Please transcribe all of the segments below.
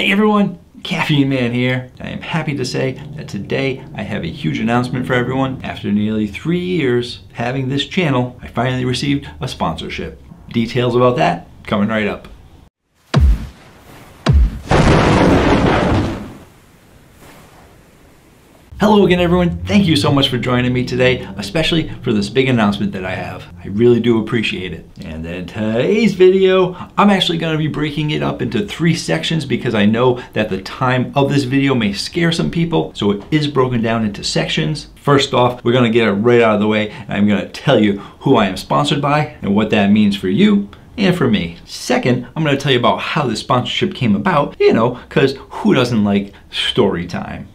Hey everyone, Caffeine Man here. I am happy to say that today I have a huge announcement for everyone. After nearly three years having this channel, I finally received a sponsorship. Details about that coming right up. Hello again everyone, thank you so much for joining me today, especially for this big announcement that I have. I really do appreciate it. And in today's video, I'm actually gonna be breaking it up into three sections because I know that the time of this video may scare some people, so it is broken down into sections. First off, we're gonna get it right out of the way, and I'm gonna tell you who I am sponsored by and what that means for you and for me. Second, I'm gonna tell you about how this sponsorship came about, you know, because who doesn't like story time?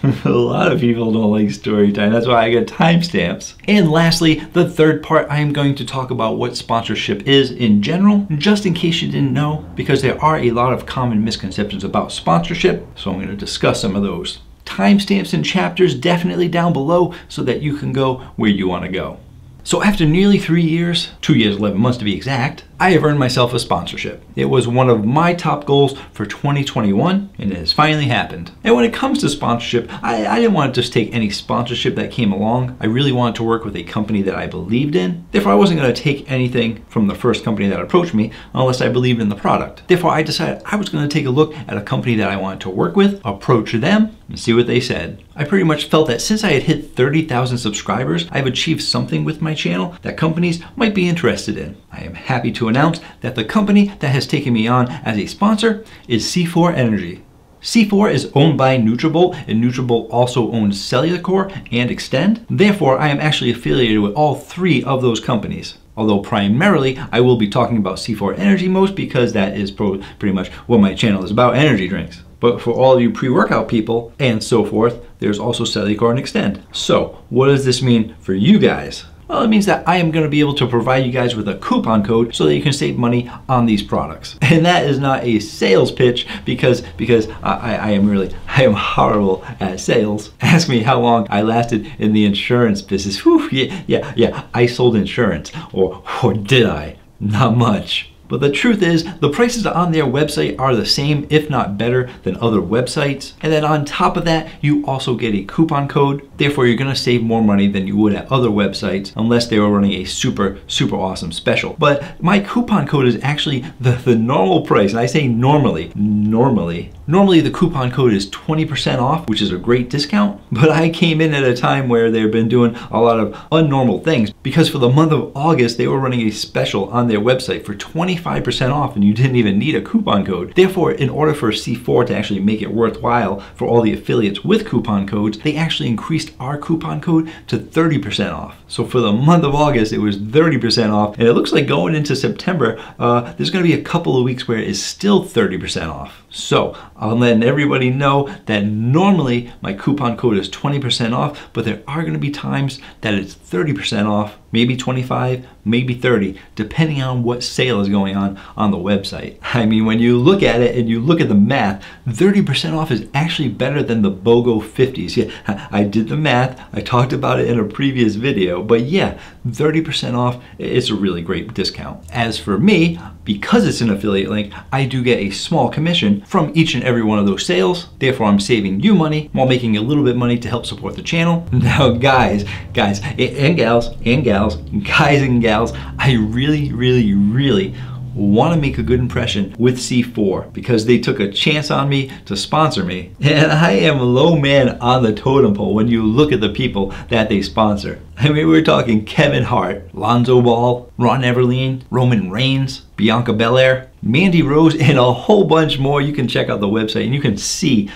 a lot of people don't like story time. That's why I got timestamps. And lastly, the third part, I am going to talk about what sponsorship is in general, just in case you didn't know, because there are a lot of common misconceptions about sponsorship. So I'm going to discuss some of those. Timestamps and chapters definitely down below so that you can go where you want to go. So after nearly three years, two years, 11 months to be exact, I have earned myself a sponsorship. It was one of my top goals for 2021 and it has finally happened. And when it comes to sponsorship, I, I, didn't want to just take any sponsorship that came along. I really wanted to work with a company that I believed in. Therefore, I wasn't going to take anything from the first company that approached me unless I believed in the product. Therefore, I decided I was going to take a look at a company that I wanted to work with, approach them, and see what they said. I pretty much felt that since I had hit 30,000 subscribers, I've achieved something with my channel that companies might be interested in. I am happy to announce that the company that has taken me on as a sponsor is C4 Energy. C4 is owned by Nutrabolt, and Nutrabolt also owns Cellucor and Xtend. Therefore, I am actually affiliated with all three of those companies. Although primarily, I will be talking about C4 Energy most because that is pretty much what my channel is about, energy drinks. But for all of you pre-workout people and so forth, there's also Cellucor and Xtend. So what does this mean for you guys? Well, it means that I am going to be able to provide you guys with a coupon code so that you can save money on these products. And that is not a sales pitch because because I, I am really I am horrible at sales. Ask me how long I lasted in the insurance business. Whew, yeah, yeah, yeah. I sold insurance, or or did I? Not much. But the truth is, the prices on their website are the same, if not better, than other websites. And then on top of that, you also get a coupon code. Therefore, you're gonna save more money than you would at other websites, unless they were running a super, super awesome special. But my coupon code is actually the, the normal price. And I say normally, normally, normally the coupon code is 20% off, which is a great discount. But I came in at a time where they've been doing a lot of unnormal things because for the month of August, they were running a special on their website for 20 25% off and you didn't even need a coupon code. Therefore, in order for C4 to actually make it worthwhile for all the affiliates with coupon codes, they actually increased our coupon code to 30% off. So for the month of August, it was 30% off. And it looks like going into September, uh, there's gonna be a couple of weeks where it is still 30% off. So I'm letting everybody know that normally my coupon code is 20% off, but there are gonna be times that it's 30% off maybe 25, maybe 30, depending on what sale is going on on the website. I mean, when you look at it and you look at the math, 30% off is actually better than the BOGO 50s. Yeah, I did the math, I talked about it in a previous video, but yeah, 30% off is a really great discount. As for me, because it's an affiliate link, I do get a small commission from each and every one of those sales. Therefore, I'm saving you money while making a little bit money to help support the channel. Now, guys, guys, and gals, and gals, guys and gals, I really, really, really want to make a good impression with C4 because they took a chance on me to sponsor me. And I am a low man on the totem pole when you look at the people that they sponsor. I mean, we're talking Kevin Hart, Lonzo Ball, Ron Everline, Roman Reigns, Bianca Belair, Mandy Rose, and a whole bunch more. You can check out the website and you can see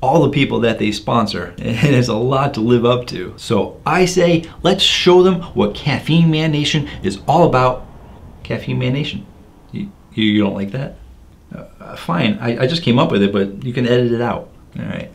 all the people that they sponsor and it's a lot to live up to. So I say let's show them what Caffeine Man Nation is all about. Caffeine Man Nation. You, you don't like that? Uh, fine, I, I just came up with it, but you can edit it out. All right.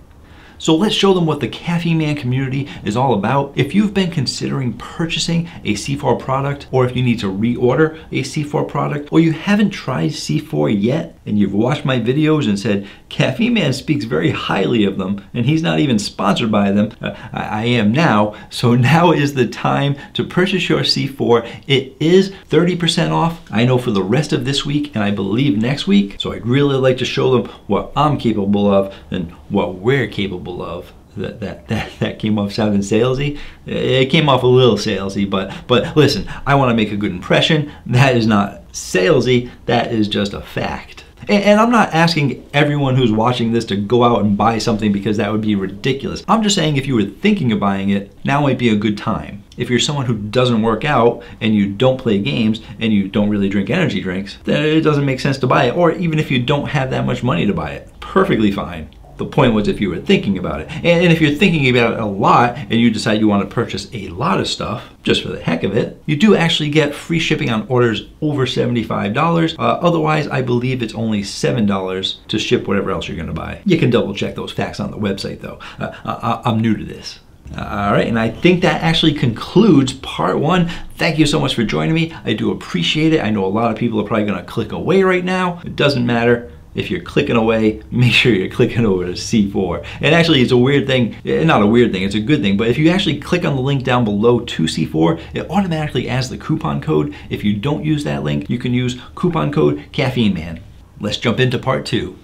So let's show them what the Caffeine Man community is all about. If you've been considering purchasing a C4 product, or if you need to reorder a C4 product, or you haven't tried C4 yet, and you've watched my videos and said, Caffeine Man speaks very highly of them, and he's not even sponsored by them, uh, I, I am now. So now is the time to purchase your C4. It is 30% off, I know for the rest of this week, and I believe next week. So I'd really like to show them what I'm capable of and what we're capable of. That, that, that, that came off sounding salesy. It came off a little salesy, but, but listen, I want to make a good impression. That is not salesy, that is just a fact. And, and I'm not asking everyone who's watching this to go out and buy something because that would be ridiculous. I'm just saying if you were thinking of buying it, now might be a good time. If you're someone who doesn't work out and you don't play games and you don't really drink energy drinks, then it doesn't make sense to buy it. Or even if you don't have that much money to buy it, perfectly fine. The point was if you were thinking about it. And if you're thinking about it a lot and you decide you want to purchase a lot of stuff, just for the heck of it, you do actually get free shipping on orders over $75. Uh, otherwise, I believe it's only $7 to ship whatever else you're going to buy. You can double check those facts on the website though. Uh, I, I'm new to this. All right, and I think that actually concludes part one. Thank you so much for joining me. I do appreciate it. I know a lot of people are probably gonna click away right now. It doesn't matter. If you're clicking away, make sure you're clicking over to C4. And actually, it's a weird thing, eh, not a weird thing, it's a good thing, but if you actually click on the link down below to C4, it automatically adds the coupon code. If you don't use that link, you can use coupon code Caffeine Man. Let's jump into part two.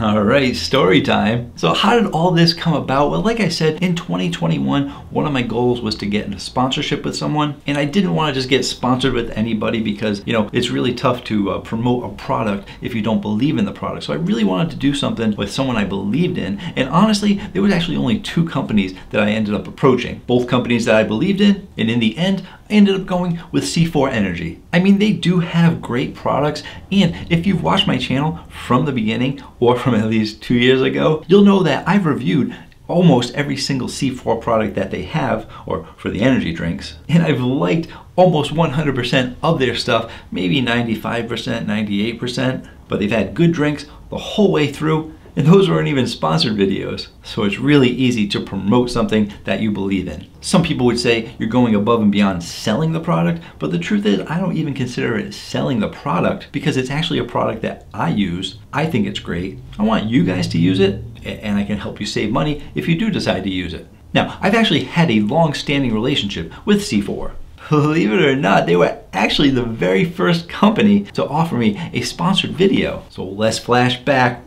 All right, story time. So how did all this come about? Well, like I said, in 2021, one of my goals was to get into sponsorship with someone. And I didn't want to just get sponsored with anybody because, you know, it's really tough to uh, promote a product if you don't believe in the product. So I really wanted to do something with someone I believed in. And honestly, there was actually only two companies that I ended up approaching. Both companies that I believed in. And in the end, I ended up going with C4 Energy. I mean, they do have great products, and if you've watched my channel from the beginning or from at least two years ago, you'll know that I've reviewed almost every single C4 product that they have, or for the energy drinks. And I've liked almost 100% of their stuff, maybe 95%, 98%, but they've had good drinks the whole way through, and those weren't even sponsored videos. So it's really easy to promote something that you believe in. Some people would say you're going above and beyond selling the product, but the truth is I don't even consider it selling the product because it's actually a product that I use. I think it's great. I want you guys to use it and I can help you save money if you do decide to use it. Now, I've actually had a long-standing relationship with C4. Believe it or not, they were actually the very first company to offer me a sponsored video. So let's flash back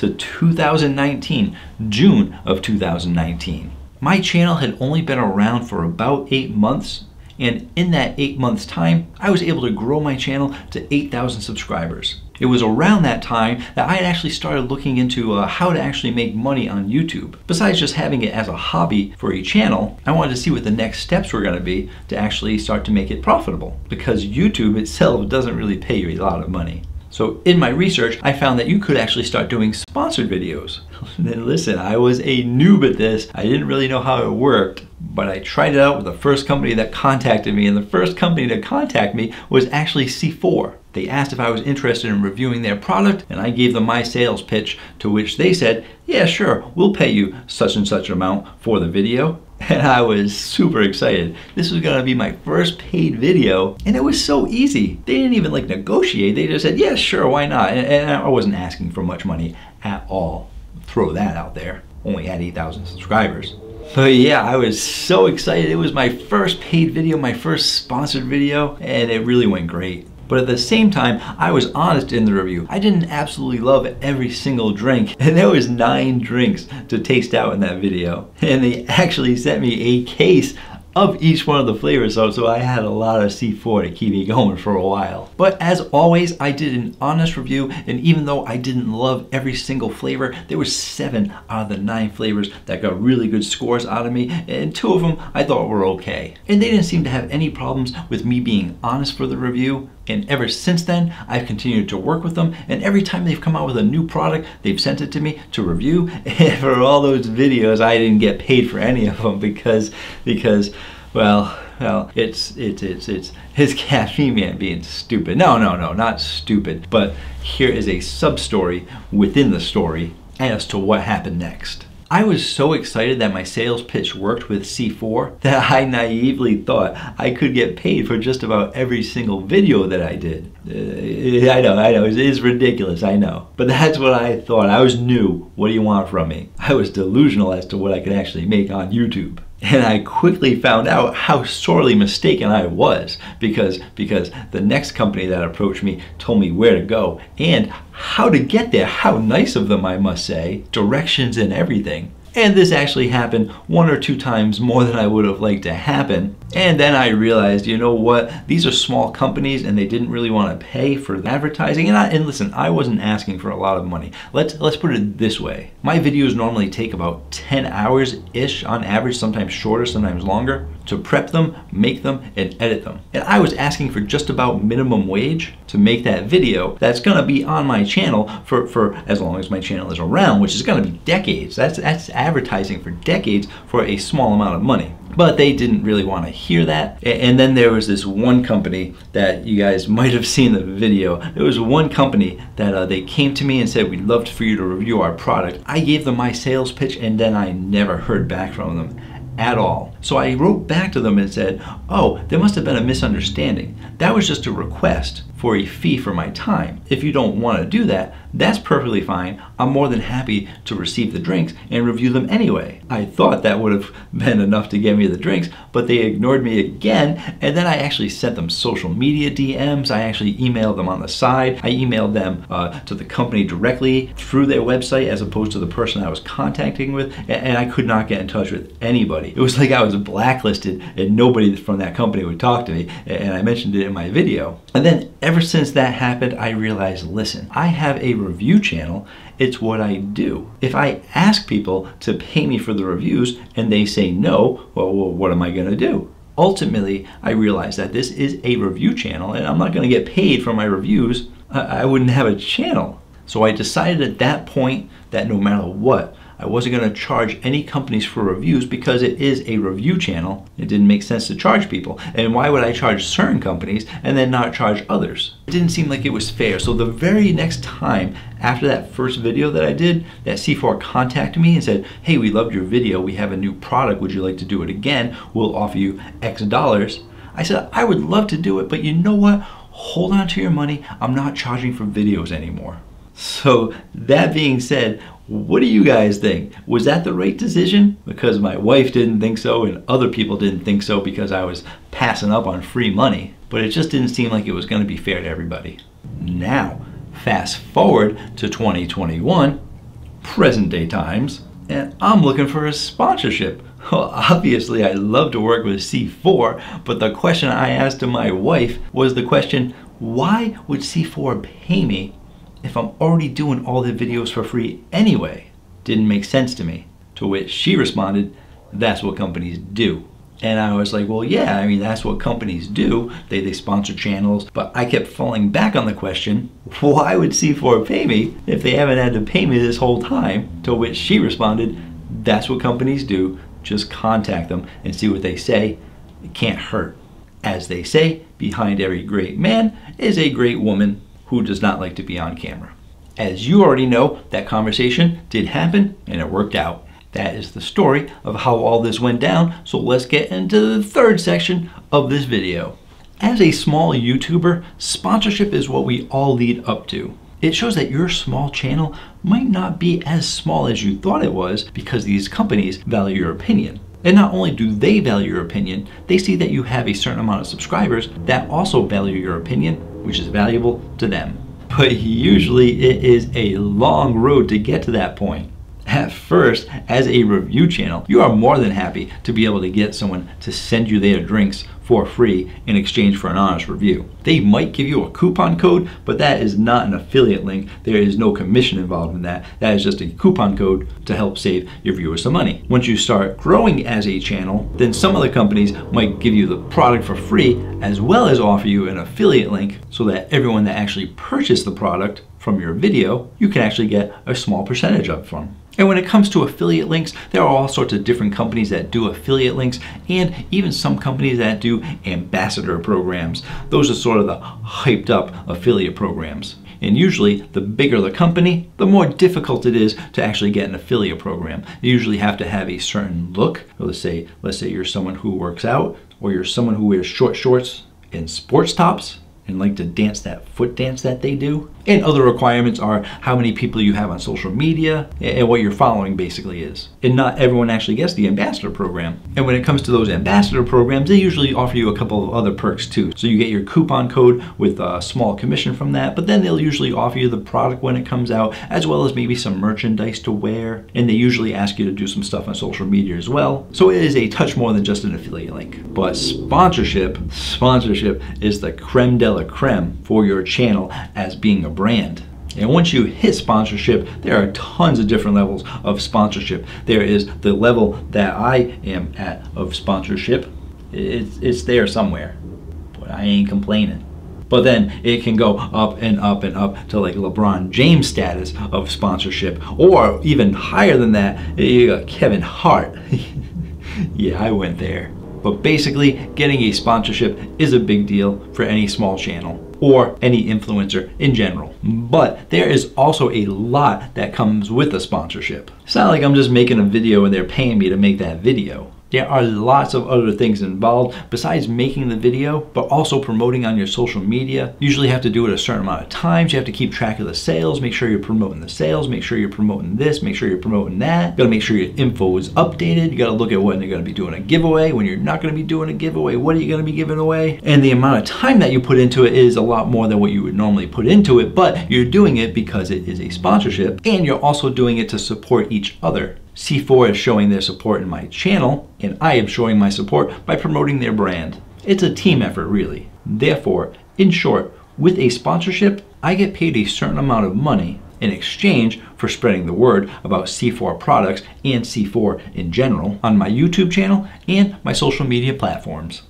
to 2019, June of 2019. My channel had only been around for about eight months, and in that eight months time, I was able to grow my channel to 8,000 subscribers. It was around that time that I had actually started looking into uh, how to actually make money on YouTube. Besides just having it as a hobby for a channel, I wanted to see what the next steps were going to be to actually start to make it profitable because YouTube itself doesn't really pay you a lot of money. So in my research, I found that you could actually start doing sponsored videos. then listen, I was a noob at this. I didn't really know how it worked, but I tried it out with the first company that contacted me, and the first company to contact me was actually C4. They asked if I was interested in reviewing their product, and I gave them my sales pitch, to which they said, yeah, sure, we'll pay you such and such amount for the video. And I was super excited. This was gonna be my first paid video, and it was so easy. They didn't even like negotiate. They just said, yeah, sure, why not? And, and I wasn't asking for much money at all. Throw that out there. Only had 8,000 subscribers. But yeah, I was so excited. It was my first paid video, my first sponsored video, and it really went great. But at the same time, I was honest in the review. I didn't absolutely love every single drink. And there was nine drinks to taste out in that video. And they actually sent me a case of each one of the flavors so, so I had a lot of C4 to keep me going for a while. But as always, I did an honest review and even though I didn't love every single flavor, there were seven out of the nine flavors that got really good scores out of me and two of them I thought were okay. And they didn't seem to have any problems with me being honest for the review and ever since then, I've continued to work with them. And every time they've come out with a new product, they've sent it to me to review. And for all those videos, I didn't get paid for any of them because, because, well, well, it's it's it's it's his caffeine man being stupid. No, no, no, not stupid. But here is a sub story within the story as to what happened next. I was so excited that my sales pitch worked with C4 that I naively thought I could get paid for just about every single video that I did. Uh, I know, I know, it is ridiculous, I know. But that's what I thought. I was new. What do you want from me? I was delusional as to what I could actually make on YouTube. And I quickly found out how sorely mistaken I was because, because the next company that approached me told me where to go and how to get there. How nice of them, I must say. Directions and everything. And this actually happened one or two times more than I would have liked to happen. And then I realized, you know what? These are small companies and they didn't really want to pay for advertising. And, I, and listen, I wasn't asking for a lot of money. Let's, let's put it this way. My videos normally take about 10 hours-ish on average, sometimes shorter, sometimes longer, to prep them, make them, and edit them. And I was asking for just about minimum wage to make that video that's gonna be on my channel for, for as long as my channel is around, which is gonna be decades. That's, that's advertising for decades for a small amount of money. But they didn't really want to hear that. And then there was this one company that you guys might have seen the video. There was one company that uh, they came to me and said, we'd love for you to review our product. I gave them my sales pitch and then I never heard back from them at all. So I wrote back to them and said, oh, there must have been a misunderstanding. That was just a request for a fee for my time. If you don't want to do that, that's perfectly fine. I'm more than happy to receive the drinks and review them anyway. I thought that would have been enough to get me the drinks, but they ignored me again, and then I actually sent them social media DMs. I actually emailed them on the side. I emailed them uh, to the company directly through their website as opposed to the person I was contacting with, and I could not get in touch with anybody. It was like I was blacklisted and nobody from that company would talk to me, and I mentioned it in my video. And then ever since that happened, I realized, listen, I have a review channel. It's what I do. If I ask people to pay me for the reviews and they say no, well, well what am I going to do? Ultimately, I realized that this is a review channel and I'm not going to get paid for my reviews. I wouldn't have a channel. So I decided at that point that no matter what, I wasn't going to charge any companies for reviews because it is a review channel. It didn't make sense to charge people. And why would I charge certain companies and then not charge others? It didn't seem like it was fair. So the very next time after that first video that I did, that C4 contacted me and said, hey, we loved your video. We have a new product. Would you like to do it again? We'll offer you X dollars. I said, I would love to do it, but you know what? Hold on to your money. I'm not charging for videos anymore. So that being said, what do you guys think? Was that the right decision? Because my wife didn't think so and other people didn't think so because I was passing up on free money. But it just didn't seem like it was going to be fair to everybody. Now, fast forward to 2021, present day times, and I'm looking for a sponsorship. Well, obviously I love to work with C4, but the question I asked to my wife was the question, why would C4 pay me if I'm already doing all the videos for free anyway? Didn't make sense to me. To which she responded, that's what companies do. And I was like, well, yeah, I mean, that's what companies do. They, they sponsor channels. But I kept falling back on the question, why would C4 pay me if they haven't had to pay me this whole time? To which she responded, that's what companies do. Just contact them and see what they say. It can't hurt. As they say, behind every great man is a great woman who does not like to be on camera. As you already know, that conversation did happen and it worked out. That is the story of how all this went down, so let's get into the third section of this video. As a small YouTuber, sponsorship is what we all lead up to. It shows that your small channel might not be as small as you thought it was because these companies value your opinion. And not only do they value your opinion, they see that you have a certain amount of subscribers that also value your opinion which is valuable to them. But usually it is a long road to get to that point. At first, as a review channel, you are more than happy to be able to get someone to send you their drinks for free in exchange for an honest review. They might give you a coupon code, but that is not an affiliate link. There is no commission involved in that. That is just a coupon code to help save your viewers some money. Once you start growing as a channel, then some other companies might give you the product for free as well as offer you an affiliate link so that everyone that actually purchased the product from your video, you can actually get a small percentage up from. And when it comes to affiliate links, there are all sorts of different companies that do affiliate links and even some companies that do ambassador programs. Those are sort of the hyped up affiliate programs. And usually, the bigger the company, the more difficult it is to actually get an affiliate program. You usually have to have a certain look. Let's say, let's say you're someone who works out, or you're someone who wears short shorts and sports tops and like to dance that foot dance that they do. And other requirements are how many people you have on social media and what your following basically is. And not everyone actually gets the ambassador program. And when it comes to those ambassador programs, they usually offer you a couple of other perks too. So you get your coupon code with a small commission from that, but then they'll usually offer you the product when it comes out, as well as maybe some merchandise to wear. And they usually ask you to do some stuff on social media as well. So it is a touch more than just an affiliate link. But sponsorship, sponsorship is the creme de la creme for your channel as being a brand. And once you hit sponsorship, there are tons of different levels of sponsorship. There is the level that I am at of sponsorship. It's, it's there somewhere, but I ain't complaining. But then it can go up and up and up to like LeBron James status of sponsorship, or even higher than that, you got Kevin Hart. yeah, I went there. But basically, getting a sponsorship is a big deal for any small channel or any influencer in general. But there is also a lot that comes with a sponsorship. It's not like I'm just making a video and they're paying me to make that video. There are lots of other things involved besides making the video, but also promoting on your social media. You usually have to do it a certain amount of times. You have to keep track of the sales, make sure you're promoting the sales, make sure you're promoting this, make sure you're promoting that. You gotta make sure your info is updated. You gotta look at when you're gonna be doing a giveaway, when you're not gonna be doing a giveaway, what are you gonna be giving away? And the amount of time that you put into it is a lot more than what you would normally put into it, but you're doing it because it is a sponsorship and you're also doing it to support each other. C4 is showing their support in my channel, and I am showing my support by promoting their brand. It's a team effort, really. Therefore, in short, with a sponsorship, I get paid a certain amount of money in exchange for spreading the word about C4 products and C4 in general on my YouTube channel and my social media platforms.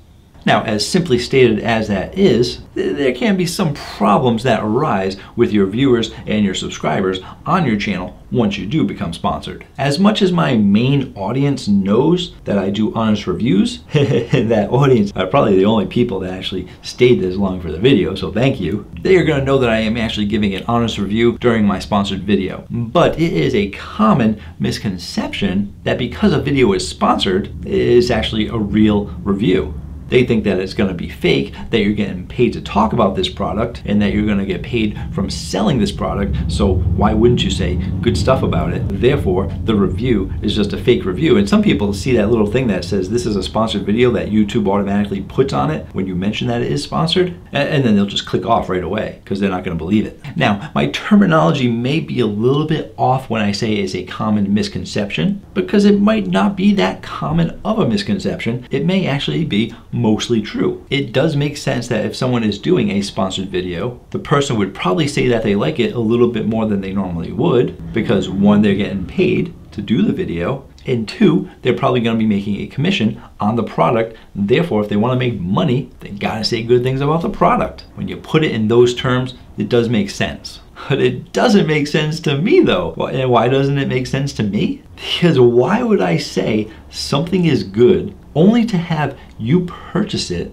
Now, as simply stated as that is, there can be some problems that arise with your viewers and your subscribers on your channel once you do become sponsored. As much as my main audience knows that I do honest reviews, that audience are probably the only people that actually stayed this long for the video, so thank you. They are gonna know that I am actually giving an honest review during my sponsored video. But it is a common misconception that because a video is sponsored, it is actually a real review. They think that it's going to be fake, that you're getting paid to talk about this product, and that you're going to get paid from selling this product. So why wouldn't you say good stuff about it? Therefore, the review is just a fake review. And some people see that little thing that says this is a sponsored video that YouTube automatically puts on it when you mention that it is sponsored, and then they'll just click off right away because they're not going to believe it. Now, my terminology may be a little bit off when I say it's a common misconception because it might not be that common of a misconception. It may actually be mostly true. It does make sense that if someone is doing a sponsored video, the person would probably say that they like it a little bit more than they normally would because one, they're getting paid to do the video, and two, they're probably going to be making a commission on the product. Therefore, if they want to make money, they got to say good things about the product. When you put it in those terms, it does make sense. But it doesn't make sense to me though. And why doesn't it make sense to me? Because why would I say something is good only to have you purchase it,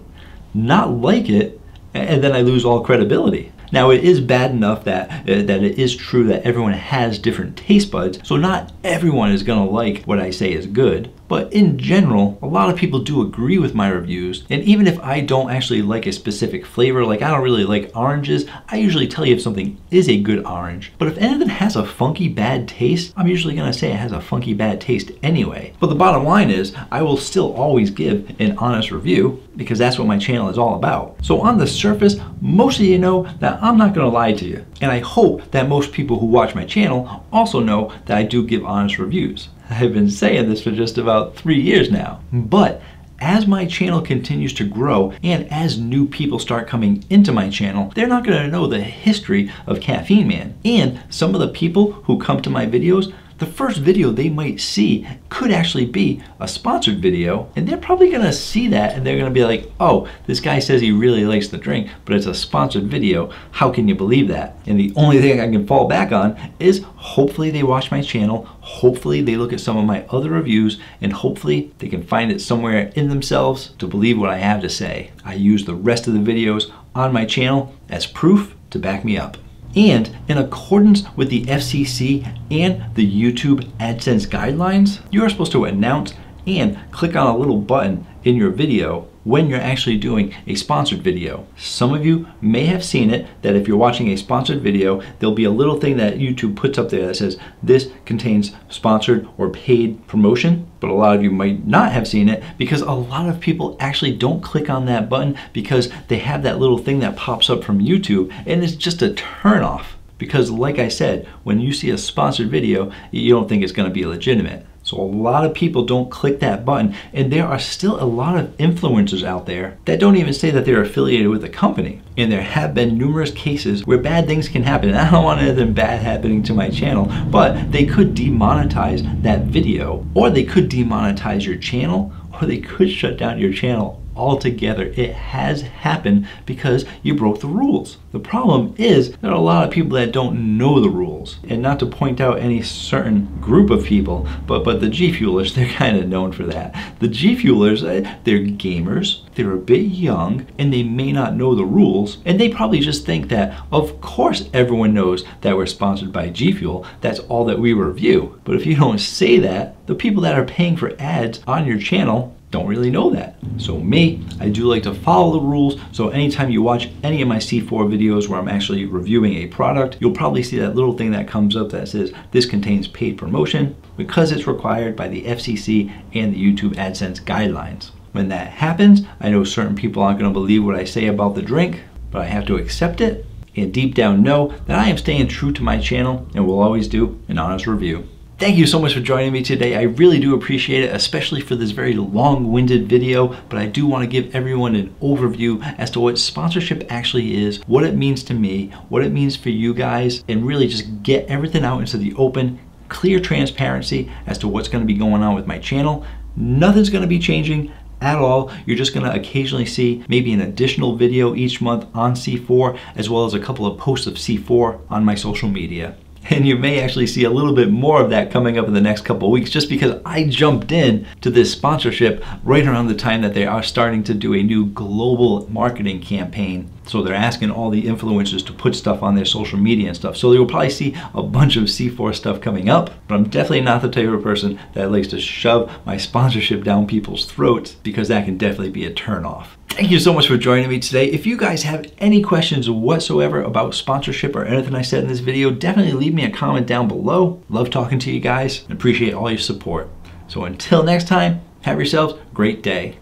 not like it, and then I lose all credibility. Now it is bad enough that uh, that it is true that everyone has different taste buds, so not everyone is gonna like what I say is good. But in general, a lot of people do agree with my reviews. And even if I don't actually like a specific flavor, like I don't really like oranges, I usually tell you if something is a good orange. But if anything has a funky bad taste, I'm usually gonna say it has a funky bad taste anyway. But the bottom line is, I will still always give an honest review because that's what my channel is all about. So on the surface, most of you know that I'm not gonna lie to you. And I hope that most people who watch my channel also know that I do give honest reviews. I've been saying this for just about three years now. But as my channel continues to grow and as new people start coming into my channel, they're not gonna know the history of Caffeine Man. And some of the people who come to my videos the first video they might see could actually be a sponsored video and they're probably gonna see that and they're gonna be like, oh, this guy says he really likes the drink, but it's a sponsored video. How can you believe that? And the only thing I can fall back on is hopefully they watch my channel, hopefully they look at some of my other reviews, and hopefully they can find it somewhere in themselves to believe what I have to say. I use the rest of the videos on my channel as proof to back me up. And in accordance with the FCC and the YouTube AdSense guidelines, you are supposed to announce and click on a little button in your video when you're actually doing a sponsored video. Some of you may have seen it that if you're watching a sponsored video, there'll be a little thing that YouTube puts up there that says this contains sponsored or paid promotion, but a lot of you might not have seen it because a lot of people actually don't click on that button because they have that little thing that pops up from YouTube and it's just a turn off. Because like I said, when you see a sponsored video, you don't think it's gonna be legitimate. So a lot of people don't click that button and there are still a lot of influencers out there that don't even say that they're affiliated with a company. And there have been numerous cases where bad things can happen. And I don't want anything bad happening to my channel, but they could demonetize that video or they could demonetize your channel or they could shut down your channel altogether. It has happened because you broke the rules. The problem is there are a lot of people that don't know the rules. And not to point out any certain group of people, but, but the G Fuelers, they're kind of known for that. The G Fuelers, eh, they're gamers, they're a bit young, and they may not know the rules, and they probably just think that, of course, everyone knows that we're sponsored by G Fuel. That's all that we review. But if you don't say that, the people that are paying for ads on your channel don't really know that. So me, I do like to follow the rules. So anytime you watch any of my C4 videos where I'm actually reviewing a product, you'll probably see that little thing that comes up that says this contains paid promotion because it's required by the FCC and the YouTube AdSense guidelines. When that happens, I know certain people aren't gonna believe what I say about the drink, but I have to accept it and deep down know that I am staying true to my channel and will always do an honest review. Thank you so much for joining me today. I really do appreciate it, especially for this very long-winded video, but I do want to give everyone an overview as to what sponsorship actually is, what it means to me, what it means for you guys, and really just get everything out into the open, clear transparency as to what's going to be going on with my channel. Nothing's going to be changing at all. You're just gonna occasionally see maybe an additional video each month on C4, as well as a couple of posts of C4 on my social media. And you may actually see a little bit more of that coming up in the next couple weeks just because I jumped in to this sponsorship right around the time that they are starting to do a new global marketing campaign. So they're asking all the influencers to put stuff on their social media and stuff. So you'll probably see a bunch of C4 stuff coming up, but I'm definitely not the type of person that likes to shove my sponsorship down people's throats because that can definitely be a turnoff. Thank you so much for joining me today. If you guys have any questions whatsoever about sponsorship or anything I said in this video, definitely leave me a comment down below. Love talking to you guys and appreciate all your support. So until next time, have yourselves a great day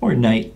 or night.